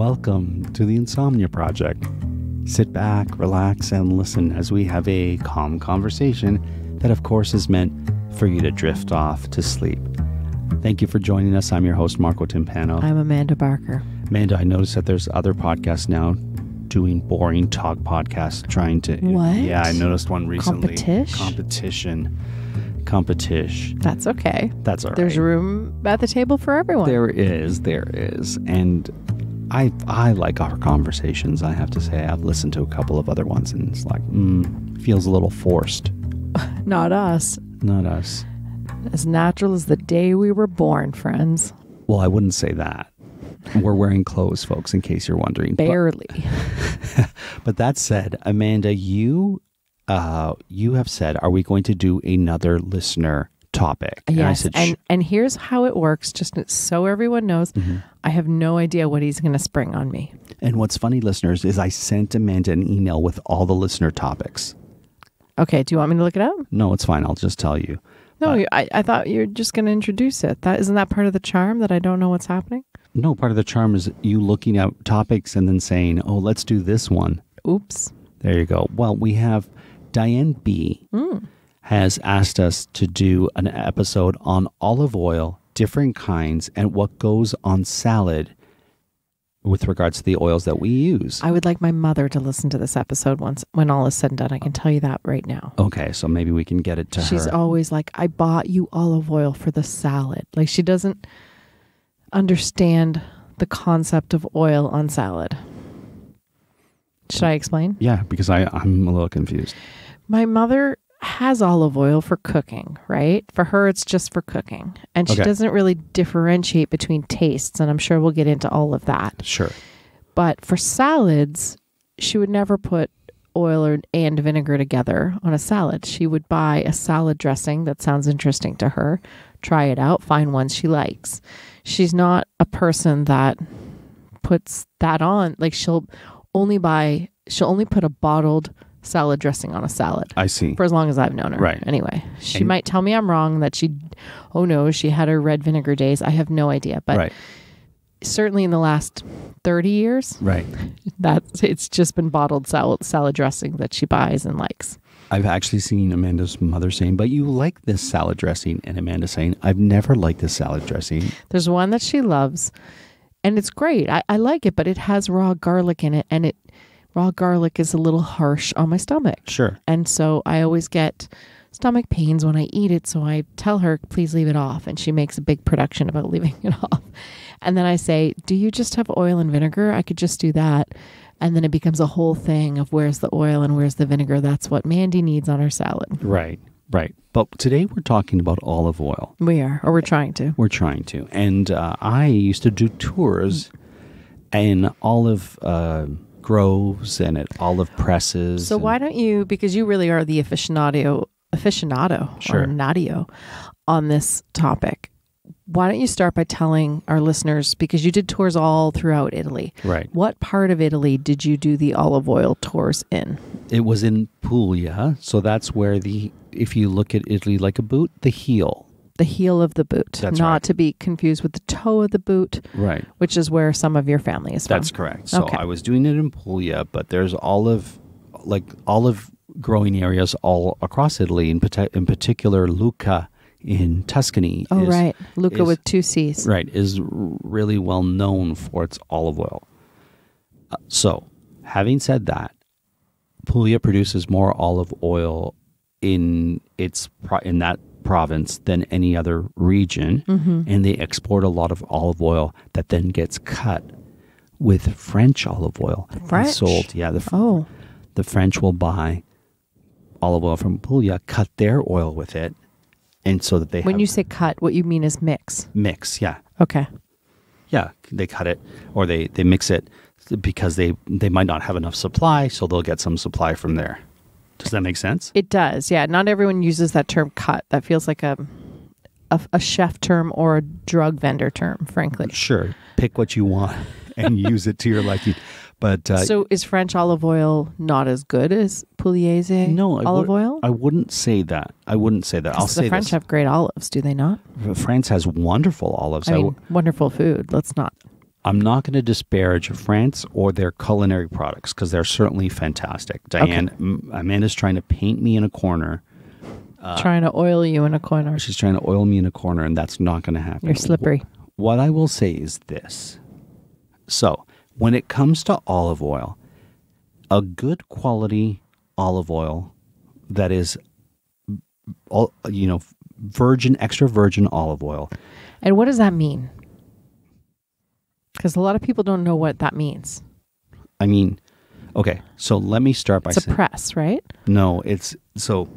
Welcome to the Insomnia Project. Sit back, relax, and listen as we have a calm conversation that, of course, is meant for you to drift off to sleep. Thank you for joining us. I'm your host, Marco Timpano. I'm Amanda Barker. Amanda, I noticed that there's other podcasts now doing boring talk podcasts trying to. What? Yeah, I noticed one recently. Competition? Competition. Competition. That's okay. That's all right. There's room at the table for everyone. There is, there is, and I I like our conversations. I have to say, I've listened to a couple of other ones, and it's like, mm, feels a little forced. Not us. Not us. As natural as the day we were born, friends. Well, I wouldn't say that. We're wearing clothes, folks, in case you're wondering. But- Barely. But, that said, Amanda, you uh you have said, are we going to do another listener topic? And I yes. said, and and here's how it works, just so everyone knows. Mm-hmm. I have no idea what he's going to spring on me. and what's funny, listeners, is I sent Amanda an email with all the listener topics. Okay. Do you want me to look it up? No, it's fine. I'll just tell you. No, But- I, I thought you're just going to introduce it. That isn't that part of the charm that I don't know what's happening. No, part of the charm is you looking at topics and then saying, "Oh, let's do this one." Oops. There you go. Well, we have Diane B has asked us to do an episode on olive oil, different kinds, and what goes on salad with regards to the oils that we use. I would like my mother to listen to this episode once when all is said and done. I can tell you that right now. Okay, so maybe we can get it to She's her. always like, I bought you olive oil for the salad. Like she doesn't understand the concept of oil on salad. Should I explain? yeah, because I I'm a little confused. My mother has olive oil for cooking, right? For her, it's just for cooking. And she Okay. doesn't really differentiate between tastes. And I'm sure we'll get into all of that. Sure. But for salads, she would never put oil or, and vinegar together on a salad. She would buy a salad dressing that sounds interesting to her, try it out, find one she likes. She's not a person that puts that on. Like she'll only buy, she'll only put a bottled salad dressing on a salad I see. for as long as I've known her. Right. Anyway, she And- might tell me I'm wrong that she, oh no, she had her red vinegar days. I have no idea. But right. certainly in the last 30 years, Right. that's it's just been bottled salad salad dressing that she buys and likes. I've actually seen Amanda's mother saying, "But you like this salad dressing," and Amanda saying, "I've never liked this salad dressing." There's one that she loves, and it's great. I, I like it, but it has raw garlic in it, and it raw garlic is a little harsh on my stomach, Sure. and so I always get stomach pains when I eat it. So I tell her, please leave it off, and she makes a big production about leaving it off. And then I say, do you just have oil and vinegar? I could just do that. And then it becomes a whole thing of where's the oil and where's the vinegar. That's what Mandy needs on her salad. Right. Right. But today we're talking about olive oil. We are, or we're trying to. We're trying to. And uh, I used to do tours in olive uh, groves and at olive presses. So and- why don't you? Because you really are the aficionado, aficionado Sure. or nadio on this topic. Why don't you start by telling our listeners because you did tours all throughout Italy. Right. What part of Italy did you do the olive oil tours in? It was in Puglia. So that's where the, if you look at Italy like a boot, the heel. The heel of the boot, That's not right. to be confused with the toe of the boot, Right. which is where some of your family is from. That's correct. So Okay. I was doing it in Puglia, but there's olive, like olive growing areas all across Italy. In, in particular, Lucca in Tuscany. Oh is, right, Luca is- with two C's. Right, is really well known for its olive oil. Uh, so, having said that, Puglia produces more olive oil in its in that province than any other region, Mm-hmm. and they export a lot of olive oil that then gets cut with French olive oil French? sold. Yeah, the Oh, the French will buy olive oil from Puglia, cut their oil with it, and so that they when you say cut, what you mean is mix. mix. Yeah, Okay. yeah, they cut it or they they mix it because they they might not have enough supply, so they'll get some supply from there. Does that make sense? It does, yeah. Not everyone uses that term "cut." That feels like a, a a chef term or a drug vendor term, frankly. Sure, pick what you want and use it to your liking. But uh, so, is French olive oil not as good as Pugliese no, I olive would- oil? I wouldn't say that. I wouldn't say that. I'll the say French this. have great olives, do they not? France has wonderful olives. I I mean, w- wonderful food. Let's not. I'm not going to disparage France or their culinary products because they're certainly fantastic. Diane, m- Amanda's trying to paint me in a corner. Uh, trying to oil you in a corner. She's trying to oil me in a corner, and that's not going to happen. You're slippery. What I will say is this. So, when it comes to olive oil, a good quality olive oil that is, all, you know, virgin, extra virgin olive oil. And what does that mean? Because a lot of people don't know what that means. I mean, okay, so let me start by It's a press, right? no. It's so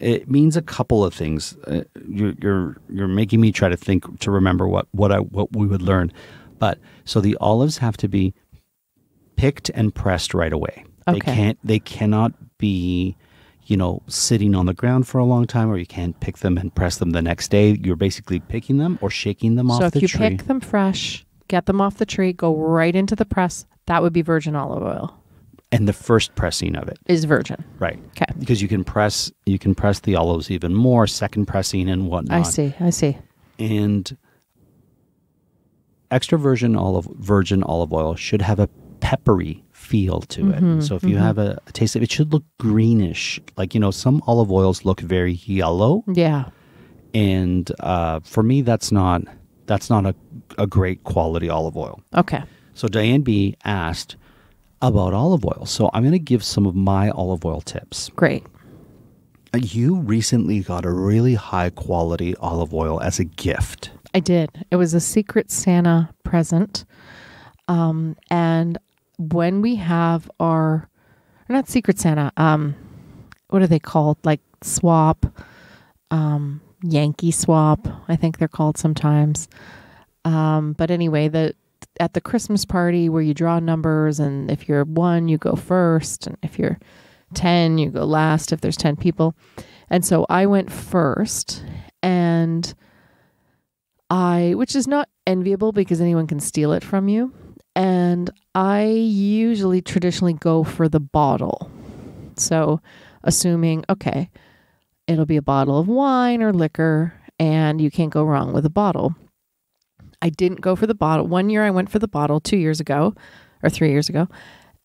it means a couple of things. Uh, you're you're you're making me try to think to remember what what I what we would learn, but so the olives have to be picked and pressed right away. Okay. They can't. They cannot be, you know, sitting on the ground for a long time, or you can't pick them and press them the next day. You're basically picking them or shaking them So off if you tree. pick them fresh, get them off the tree, go right into the press, that would be virgin olive oil. and the first pressing of it, Is virgin. right? Okay. Because you can press, you can press the olives even more, second pressing and whatnot. I see. I see. and extra virgin olive virgin olive oil should have a peppery feel to Mm-hmm, it. So if you have a, a taste of it should look greenish. Like you know, some olive oils look very yellow, Yeah. and uh, for me, that's not that's not a, a great quality olive oil. Okay. So Diane B asked about olive oil. So I'm going to give some of my olive oil tips. Great. Uh, You recently got a really high quality olive oil as a gift. I did. It was a secret Santa present. Um, and when we have our, not secret Santa, um, what are they called? Like swap, um, Yankee swap, I think they're called sometimes. Um, but anyway, the at the Christmas party where you draw numbers, and if you're one, you go first, and if you're ten, you go last. If there's ten people, and so I went first, and I, which is not enviable because anyone can steal it from you. And I usually traditionally go for the bottle. So, assuming, okay, it'll be a bottle of wine or liquor, and you can't go wrong with a bottle. I didn't go for the bottle. One year I went for the bottle, two years ago or three years ago.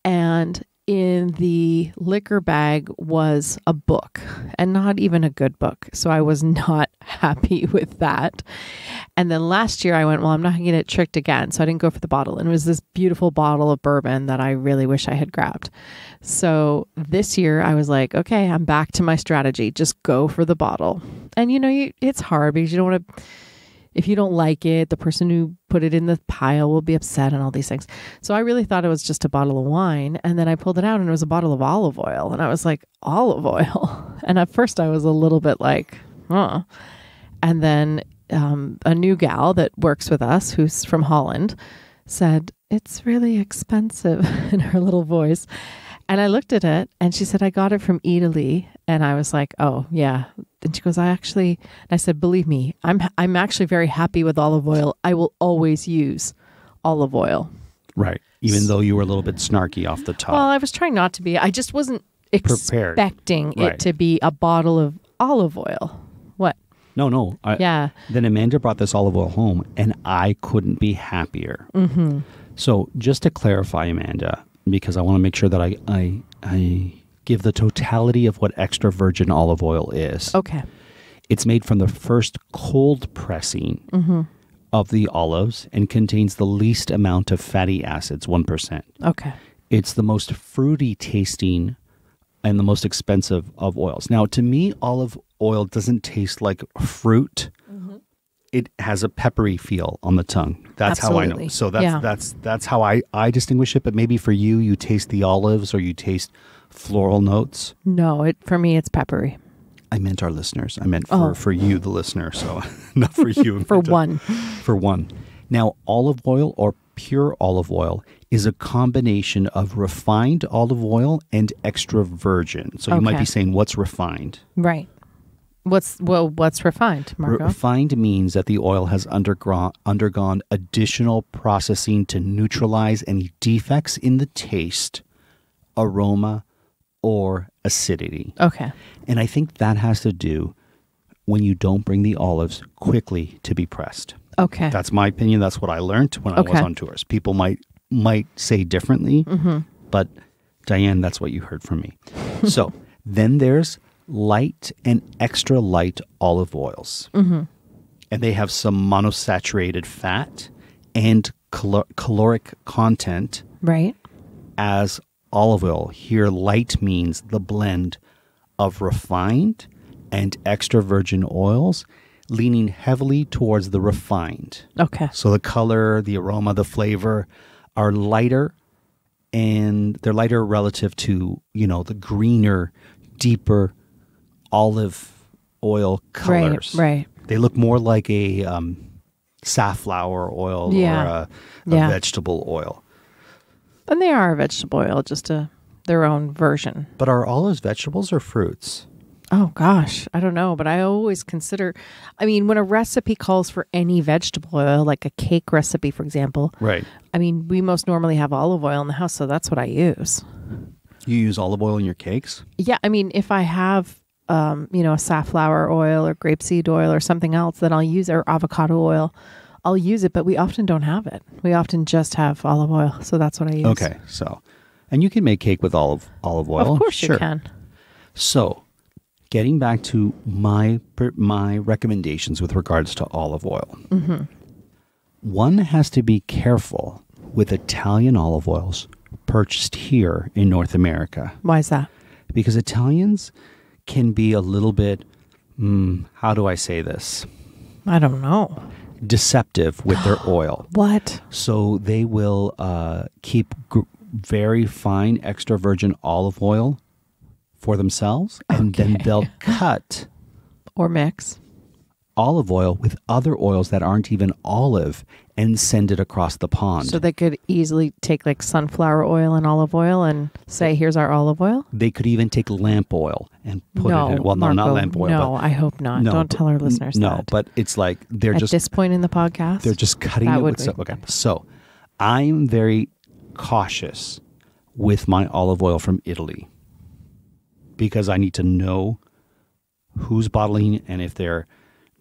And in the liquor bag was a book and not even a good book. So I was not happy with that. And then last year I went, well, I'm not going to get tricked again. So I didn't go for the bottle. And it was this beautiful bottle of bourbon that I really wish I had grabbed. So this year I was like, okay, I'm back to my strategy. Just go for the bottle. And you know, you, it's hard because you don't want to if you don't like it, the person who put it in the pile will be upset and all these things. So I really thought it was just a bottle of wine. And then I pulled it out and it was a bottle of olive oil. And I was like, olive oil. And at first I was a little bit like, huh. And then um, a new gal that works with us, who's from Holland, said, it's really expensive in her little voice. And I looked at it and she said, I got it from Italy. And I was like, oh, yeah. And she goes, I actually, and I said, believe me, I'm, I'm actually very happy with olive oil. I will always use olive oil. Right. Even though you were a little bit snarky off the top. Well, I was trying not to be. I just wasn't Prepared. expecting Right. it to be a bottle of olive oil. What? no, no. I, Yeah. Then Amanda brought this olive oil home, and I couldn't be happier. Mm-hmm. So, just to clarify, Amanda, because I want to make sure that I, I, I give the totality of what extra virgin olive oil is. Okay. It's made from the first cold pressing Mm-hmm. of the olives and contains the least amount of fatty acids, 1%. Okay. It's the most fruity tasting and the most expensive of oils. Now, to me, olive oil doesn't taste like fruit. Mm-hmm. It has a peppery feel on the tongue. That's how I know. Absolutely. So that's Yeah. that's that's how I I distinguish it. But maybe for you, you taste the olives or you taste floral notes. No, it for me it's peppery. I meant our listeners. I meant oh. for Oh. for you, the listener. So not for you. For Amanda. Uh, one. For one. Now, olive oil or pure olive oil is a combination of refined olive oil and extra virgin. So you might be saying, what's refined? Right. What's well what's refined, Marco? refined means that the oil has undergone, undergone additional processing to neutralize any defects in the taste, aroma, or acidity. okay. And I think that has to do when you don't bring the olives quickly to be pressed. Okay. That's my opinion. That's what I learned when I was on tours. People might might say differently, but Diane, that's what you heard from me. so then there's light and extra light olive oils, mm-hmm. and they have some monosaturated fat and calor- caloric content right. as olive oil. Here, light means the blend of refined and extra virgin oils, leaning heavily towards the refined. Okay. So the color, the aroma, the flavor are lighter and they're lighter relative to, you know, the greener, deeper olive oil colors. Right. Right. They look more like a um, safflower oil Yeah. or a, a Yeah. vegetable oil. And they are a vegetable oil, just a their own version. But are olives vegetables or fruits? Oh gosh, I don't know, but I always consider I mean, when a recipe calls for any vegetable oil, like a cake recipe for example, Right. I mean, we most normally have olive oil in the house, so that's what I use. You use olive oil in your cakes? Yeah, I mean, if I have um, you know, a safflower oil or grapeseed oil or something else, then I'll use or avocado oil. I'll use it, but we often don't have it. We often just have olive oil, so that's what I use. Okay. So, and you can make cake with olive olive oil. Of course sure. you can. So, getting back to my my recommendations with regards to olive oil. Mm-hmm. One has to be careful with Italian olive oils purchased here in North America Why is that? because Italians can be a little bit mm, how do I say this? I don't know. Deceptive with their oil. What? So they will uh, keep gr- very fine extra virgin olive oil for themselves, and then they'll cut Or mix. Olive oil with other oils that aren't even olive and send it across the pond. So they could easily take like sunflower oil and olive oil and say, "Here's our olive oil." they could even take lamp oil and put no, it in. Well, no, not Marco, lamp oil. No, but, I hope not. no, Don't but- tell our listeners No, that. but it's like they're at just at this point in the podcast, they're just cutting it would with stuff. Okay, so I'm very cautious with my olive oil from Italy because I need to know who's bottling and if they're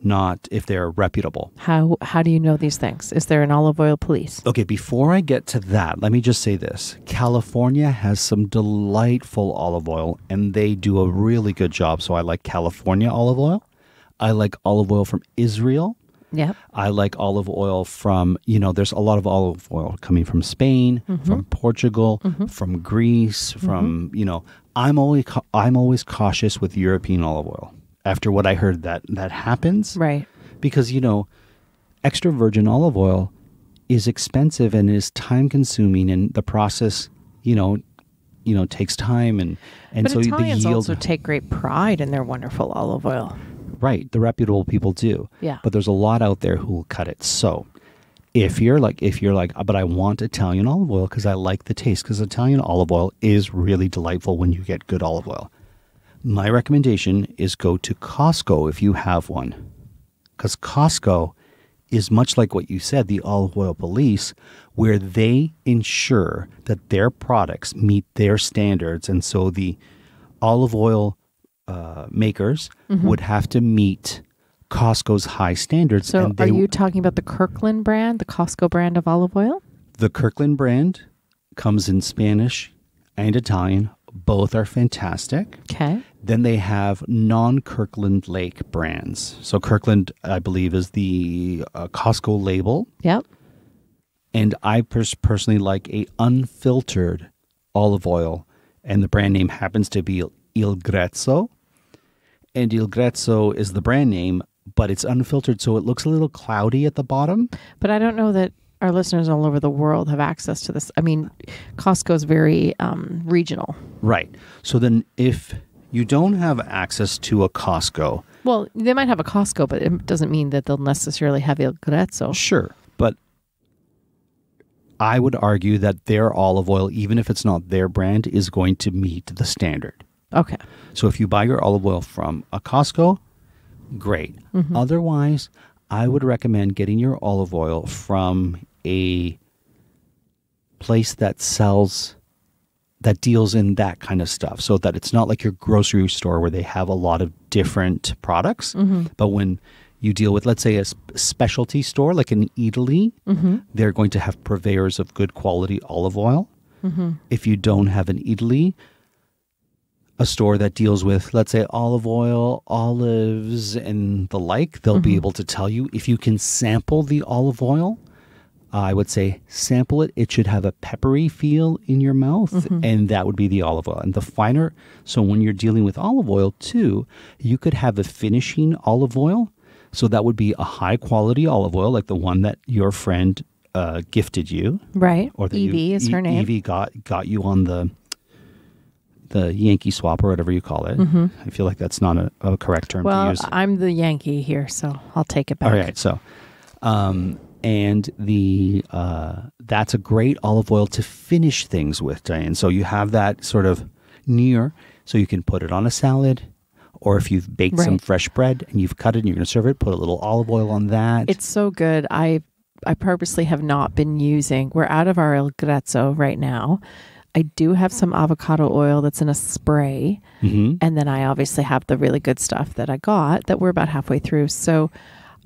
not if they're reputable. how how do you know these things? Is there an olive oil police? Okay, before I get to that, let me just say this. California has some delightful olive oil and they do a really good job. So I like California olive oil. I like olive oil from Israel. Yeah. I like olive oil from, you know, there's a lot of olive oil coming from Spain, mm-hmm. from Portugal, mm-hmm. from Greece, from, mm-hmm. you know, I'm always I'm always cautious with European olive oil. After what I heard that that happens, Right. because you know, extra virgin olive oil is expensive and is time consuming and the process, you know, you know, takes time and and but so Italians the yield also take great pride in their wonderful olive oil. Right, the reputable people do. Yeah. But there's a lot out there who will cut it. So, if you're like, if you're like, but I want Italian olive oil because I like the taste, because Italian olive oil is really delightful when you get good olive oil. My recommendation is go to Costco if you have one, because Costco is much like what you said, the olive oil police, where they ensure that their products meet their standards, and so the olive oil uh, makers would have to meet Costco's high standards. So, and they, are you talking about the Kirkland brand, the Costco brand of olive oil? the Kirkland brand comes in Spanish and Italian. Both are fantastic. Okay. Then they have non-Kirkland Lake brands. So Kirkland, I believe, is the uh, Costco label, Yep. and I pers- personally like a unfiltered olive oil, and the brand name happens to be Il Grezzo. And Il Grezzo is the brand name, but it's unfiltered, so it looks a little cloudy at the bottom. But I don't know that our listeners all over the world have access to this. I mean, Costco is very um, regional. Right. So then, if you don't have access to a Costco, Well, they might have a Costco, but it doesn't mean that they'll necessarily have Il Grezzo. sure, but I would argue that their olive oil, even if it's not their brand, is going to meet the standard. Okay. So if you buy your olive oil from a Costco, great. Mm-hmm. Otherwise, I would recommend getting your olive oil from a place that sells that deals in that kind of stuff so that it's not like your grocery store where they have a lot of different products. Mm-hmm. But when you deal with, let's say, a specialty store like an Eataly, Mm-hmm. they're going to have purveyors of good quality olive oil. Mm-hmm. If you don't have an Eataly, a store that deals with, let's say, olive oil, olives, and the like, they'll be Mhm. able to tell you if you can sample the olive oil. I would say sample it. It should have a peppery feel in your mouth, Mhm. and that would be the olive oil. And the finer, so when you're dealing with olive oil too, you could have a finishing olive oil. So that would be a high quality olive oil, like the one that your friend uh, gifted you Right. or that Evie you, is her E- name. Evie got got you on the the Yankee swap or whatever you call it. Mhm. I feel like that's not a, a correct term to Well, use. I'm the Yankee here, so I'll take it back. All right, so um, and the uh, that's a great olive oil to finish things with, Diane. So you have that sort of near, so you can put it on a salad. Or if you've baked some fresh bread and you've cut it and you're going to serve it, put a little olive oil on that. It's so good. I I purposely have not been using. We're out of our El Grezzo right now. I do have some avocado oil that's in a spray, hmm and then I obviously have the really good stuff that I got that we're about halfway through. So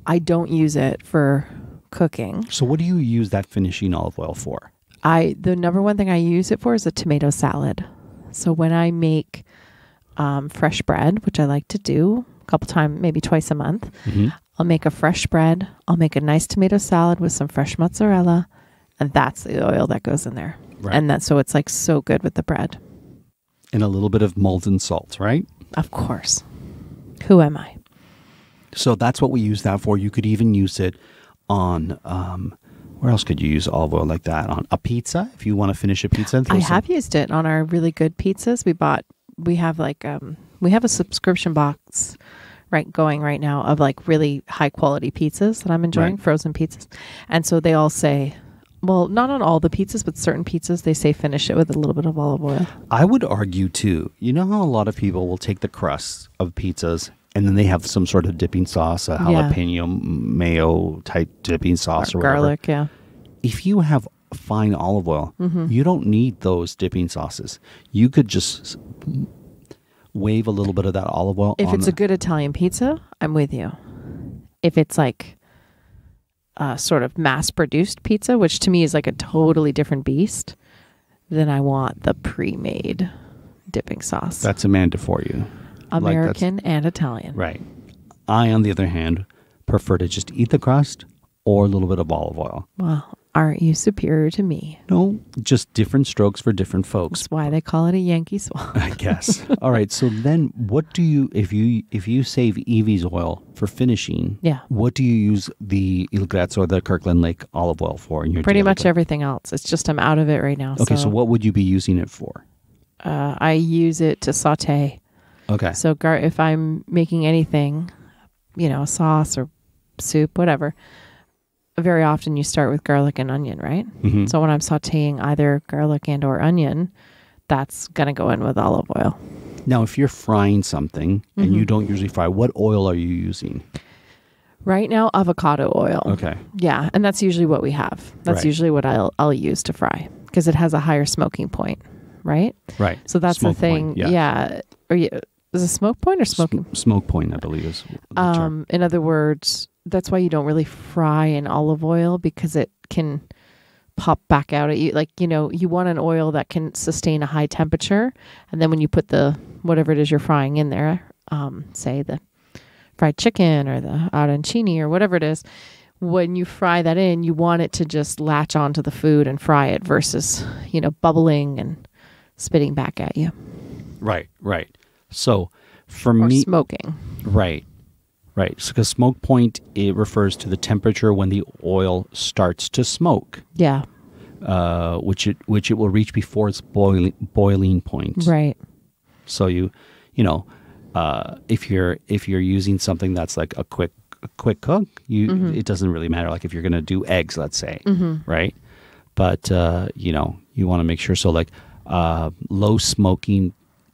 I don't use it for cooking. So what do you use that finishing olive oil for? I the number one thing I use it for is a tomato salad. So when I make um, fresh bread, which I like to do a couple times, maybe twice a month, hmm I'll make a fresh bread. I'll make a nice tomato salad with some fresh mozzarella, and that's the oil that goes in there. Right. And that's so it's like so good with the bread. and a little bit of Maldon salt, right? Of course. Who am I? So that's what we use that for. You could even use it on um, where else could you use olive oil like that on a pizza if you want to finish a pizza. I some- have used it on our really good pizzas. We bought. We have like um we have a subscription box right going right now of like really high quality pizzas that I'm enjoying, Right. frozen pizzas. And so they all say well, not on all the pizzas, but certain pizzas they say finish it with a little bit of olive oil. I would argue too. You know how a lot of people will take the crust of pizzas and then they have some sort of dipping sauce, a Yeah. jalapeno mayo type dipping sauce or, Or whatever. garlic, yeah. If you have fine olive oil, Mhm. you don't need those dipping sauces. You could just wave a little bit of that olive oil. If it's the- a good Italian pizza, I'm with you. If it's like a sort of mass produced pizza, which to me is like a totally different beast, then I want the pre made dipping sauce. that's Amanda for you. Like American and Italian. Right. I, on the other hand, prefer to just eat the crust or a little bit of olive oil. Well, aren't you superior to me? No, just different strokes for different folks. That's why they call it a Yankee swap. I guess. All right. So then, what do you if you if you save Evie's oil for finishing? Yeah. What do you use the Il Grezzo or the Kirkland Lake olive oil for in your Pretty much life? everything else. It's just I'm out of it right now. Okay. So, what would you be using it for? Uh, I use it to saute. Okay. So gar- if I'm making anything, you know, a sauce or soup, whatever, very often you start with garlic and onion, right? Mhm. So when I'm sauteing either garlic and or onion, that's gonna go in with olive oil. now, if you're frying something and you Mhm. don't usually fry, what oil are you using? Right now, avocado oil. Okay. Yeah, and that's usually what we have. That's Right. usually what I'll I'll use to fry because it has a higher smoking point, right? Right. So that's Smoke the thing. point, yeah. yeah. Or you, is a smoke point or smoking? Sm- smoke point, I believe, is the term. Um, in other words, that's why you don't really fry in olive oil because it can pop back out at you. Like, you know, you want an oil that can sustain a high temperature. And then when you put the whatever it is you're frying in there, um, say the fried chicken or the arancini or whatever it is, when you fry that in, you want it to just latch onto the food and fry it versus, you know, bubbling and spitting back at you Right, right. So for or me, smoking. right, right. Because smoke point it refers to the temperature when the oil starts to smoke, Yeah. uh, which it which it will reach before its boiling boiling point. Right. So you, you know, uh, if you're if you're using something that's like a quick a quick cook, you Mhm. it doesn't really matter. Like if you're gonna do eggs, let's say, Mm-hmm. right? But uh, you know, you want to make sure. So like uh, low smoking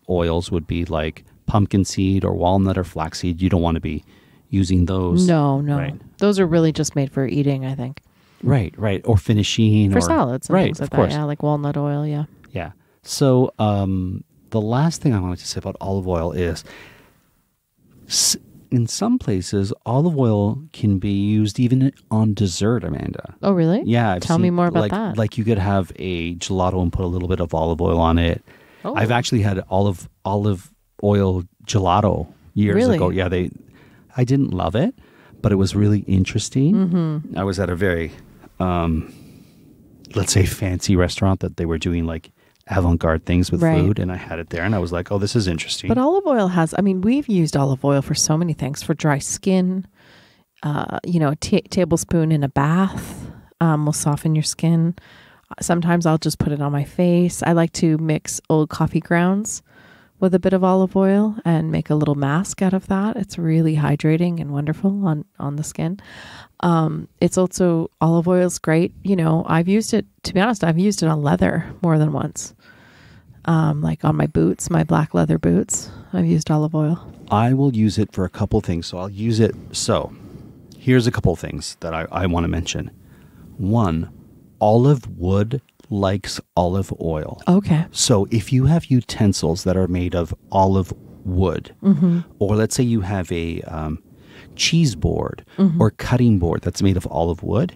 oils would be like pumpkin seed or walnut or flaxseed. You don't want to be using those. No, no. Right. Those are really just made for eating, I think. Right, right. Or finishing For or salads and right, like of course. that. Yeah, like walnut oil, yeah. Yeah. So um, the last thing I wanted to say about olive oil is S- in some places, olive oil can be used even on dessert, Amanda. Oh, really? Yeah, I've Tell me more about like, that. Like you could have a gelato and put a little bit of olive oil on it. Oh. I've actually had olive olive oil gelato years Really? ago. Yeah, they. I didn't love it, but it was really interesting. Mm-hmm. I was at a very, um, let's say, fancy restaurant that they were doing like avant-garde things with Right. food, and I had it there, and I was like, "Oh, this is interesting." But olive oil has, I mean, we've used olive oil for so many things for dry skin. Uh, you know, a ta tablespoon in a bath um, will soften your skin. Sometimes I'll just put it on my face. I like to mix old coffee grounds with a bit of olive oil and make a little mask out of that. It's really hydrating and wonderful on on the skin. Um, it's also olive oil is great. You know, I've used it. To be honest, I've used it on leather more than once. Um, like on my boots, my black leather boots. I've used olive oil. I will use it for a couple things. So I'll use it. So here's a couple things that I, I want to mention. One, olive wood likes olive oil. Okay. So if you have utensils that are made of olive wood, or let's say you have a um, cheese board or cutting board that's made of olive wood,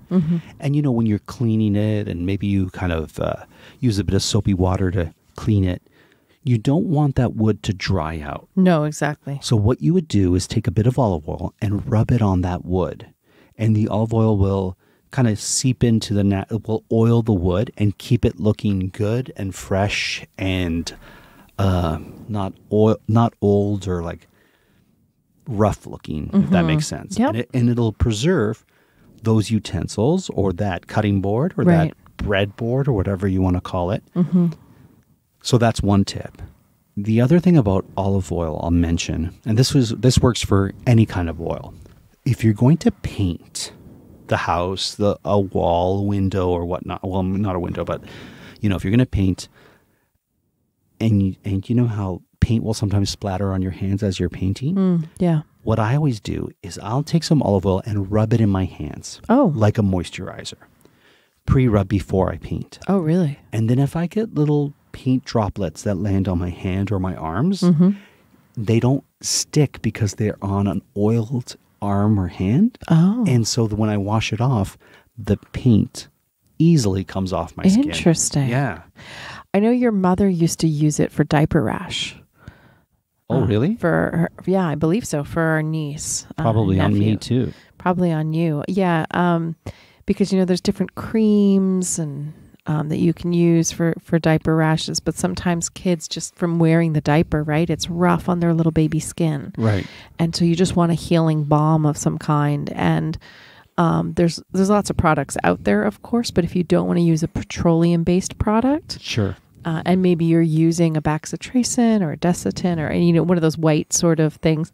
and you know when you're cleaning it, and maybe you kind of uh, use a bit of soapy water to clean it, you don't want that wood to dry out. No, exactly. So what you would do is take a bit of olive oil and rub it on that wood, and the olive oil will kind of seep into the nat. It will oil the wood and keep it looking good and fresh and uh, not oil, not old or like rough looking. If that makes sense. Yep. And, it, and it'll preserve those utensils or that cutting board or Right. that bread board or whatever you want to call it. Mhm. So that's one tip. The other thing about olive oil I'll mention, and this was this works for any kind of oil. If you're going to paint the house, the a wall, window, or whatnot, well, not a window, but you know, if you're going to paint, and you, and you know how paint will sometimes splatter on your hands as you're painting. Mm, yeah. What I always do is I'll take some olive oil and rub it in my hands Oh. like a moisturizer, pre-rub before I paint. Oh, really? And then if I get little paint droplets that land on my hand or my arms, Mm-hmm. they don't stick because they're on an oiled arm or hand. Oh. And so when I wash it off, the paint easily comes off my skin. Interesting. Yeah. I know your mother used to use it for diaper rash. Oh, Uh, really? For her, yeah, I believe so. For our niece, uh, Probably on me too. Probably on you. Yeah. Um, because you know there's different creams and um, that you can use for for diaper rashes, but sometimes kids just from wearing the diaper, right? It's rough on their little baby skin, Right. and so you just want a healing balm of some kind. And um, there's there's lots of products out there, of course, but if you don't want to use a petroleum based product, Sure. uh, and maybe you're using a Bacitracin or a Desitin or you know one of those white sort of things.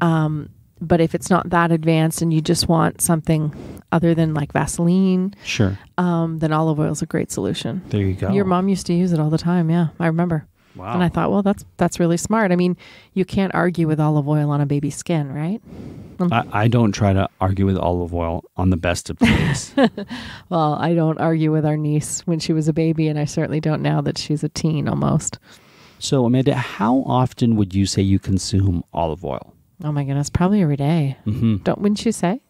Um, but if it's not that advanced and you just want something other than like Vaseline, Sure. um, then olive oil is a great solution. There you go. Your mom used to use it all the time. Yeah, I remember. Wow. And I thought, well, that's that's really smart. I mean, you can't argue with olive oil on a baby's skin, right? I, I don't try to argue with olive oil on the best of days. Well, I don't argue with our niece when she was a baby, and I certainly don't now that she's a teen almost. so, Amanda, how often would you say you consume olive oil? Oh my goodness, probably every day. Mm-hmm. Don't wouldn't you say?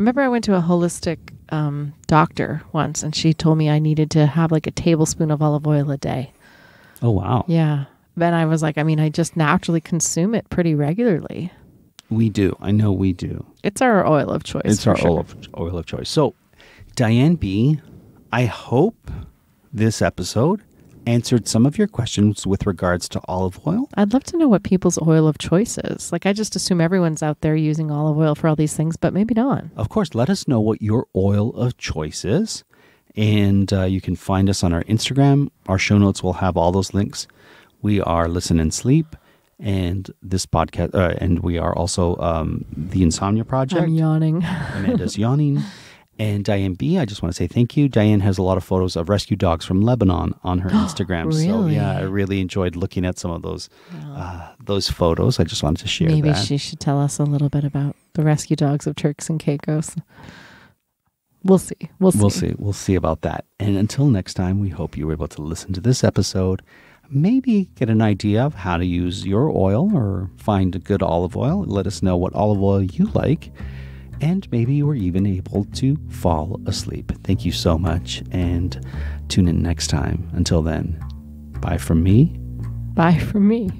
Remember I went to a holistic um, doctor once, and she told me I needed to have like a tablespoon of olive oil a day. Oh, wow. Yeah. Then I was like, I mean, I just naturally consume it pretty regularly. We do. I know we do. It's our oil of choice. It's our sure. oil, of, oil of choice. So, Diane B., I hope this episode answered some of your questions with regards to olive oil. I'd love to know what people's oil of choice is. Like, I just assume everyone's out there using olive oil for all these things, but maybe not. Of course, let us know what your oil of choice is. And uh, you can find us on our Instagram. Our show notes will have all those links. We are Listen and Sleep, and this podcast, uh, and we are also um, the Insomnia Project. I'm yawning. Amanda's yawning. And Diane B, I just want to say thank you. Diane has a lot of photos of rescue dogs from Lebanon on her Instagram. So yeah, I Really? really enjoyed looking at some of those uh, those photos. I just wanted to share Maybe that. she should tell us a little bit about the rescue dogs of Turks and Caicos. We'll see. We'll see. We'll see. We'll see about that. And until next time, we hope you were able to listen to this episode. maybe get an idea of how to use your oil or find a good olive oil. Let us know what olive oil you like. And maybe you were even able to fall asleep. Thank you so much. And tune in next time. Until then, bye from me. Bye from me.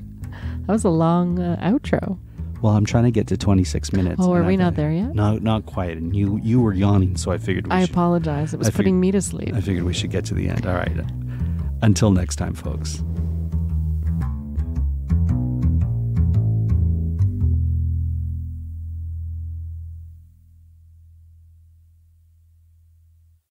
That was a long uh, outro. Well, I'm trying to get to 26 minutes. Oh, are we not there yet? No, not quite. And you you were yawning, so I figured we I should, apologize. It was I putting me to sleep. I figured we should get to the end. All right. Until next time, folks.